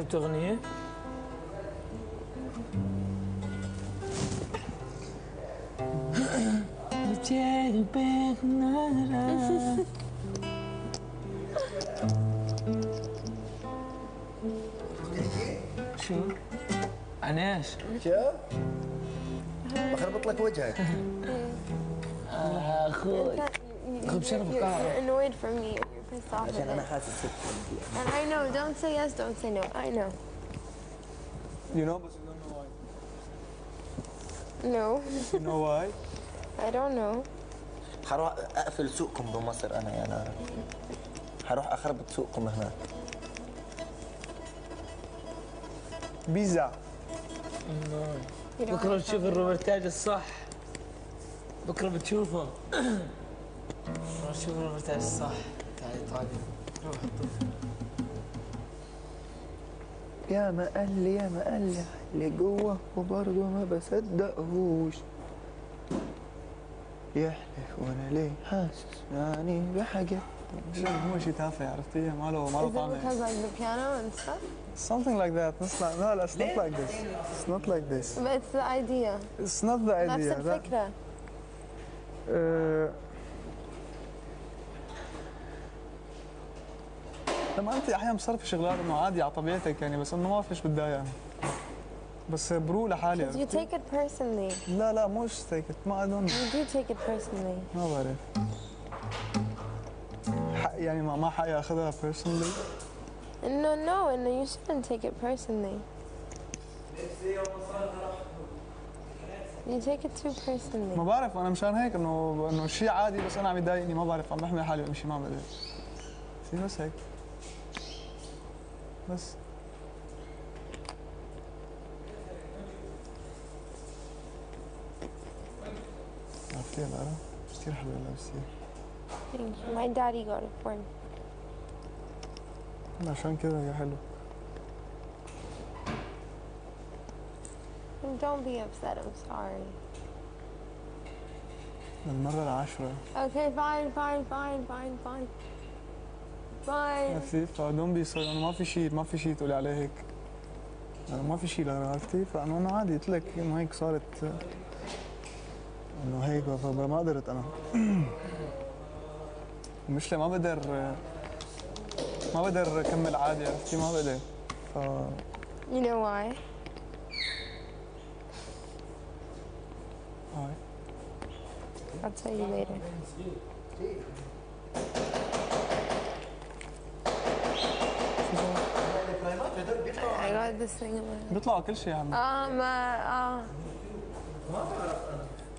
erg toch? Zo. Anes. Ja? Begrijp het lekker wat? Ah, goed. Ik heb zelf elkaar. You're annoyed for me. عشان it. حاسس فيك And I know. Don't say yes. Don't say no. I know. You know, but you don't know why. No, You know why? I don't know. حروح أقفل سوقكم بمصر أنا يا نار حروح أخربط سوقكم هناك بيتزا don't بكره have to تشوف tell me. الروبرتاج الصح بكرة بتشوفه بكرة تشوف الروبرتاج الصح يا ما قال لي يا ما قال لي اللي جوه وبرضه ما بصدقهوش يحلف وأنا ليه حاسس يعني بحاجة شو هو شيء تافه عرفتيه ما له ما له Is it طعم because like the piano and stuff? something like that it's not no it's not like this it's not like this But it's the idea. it's not the نفس idea that الفكرة. لما أنت أحيانا بتصير في شغلات إنه عادي على طبيعتك يعني بس إنه ما فيش بتضايق يعني بس برو لحالي Because you take it personally. لا لا مش تيكت ما اظن You do take it personally. ما بعرف حق يعني ما ما حقي اخذها personally No, no, and you shouldn't take it personally. You take it too ما personally. بعرف أنا مشان هيك انه إنه شيء عادي بس أنا عم يضايقني ما بعرف عم بحمل حالي بمشي ما بقدر في بس هيك بس عرفتي هلا كثير Thank you. My daddy got it for me. عشان كذا هي حلو Don't be upset. I'm sorry. للمرة العاشرة Okay, fine, fine, fine, fine, fine. Fine. عرفتي فدون بي صار انه ما في شيء ما في شيء تقولي عليه هيك. يعني ما في شيء عرفتي فانه أنا عادي قلت لك إنه هيك صارت. إنه هيك فما قدرت أنا. مش ما بقدر ما بقدر أكمل عادي عرفتي؟ ما بقدر. ف You know why? هاي I'll tell you later. بيطلعوا كل شيء يا عمي. Um, uh,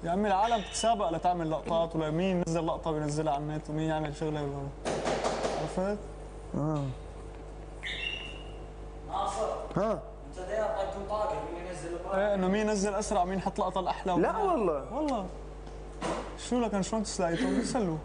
يا عمي العالم تتسابق لتعمل لقطات ولا مين نزل لقطة بينزلها على النت ومين يعمل شغلة عرفت؟ آه. ها؟ انت داير طاقم طاقم مين ينزل إيه إنه مين نزل أسرع مين حط لقطة الأحلى لا والله. والله. شو لك شلون تسلايتهم بيسلوا